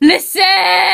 Listen!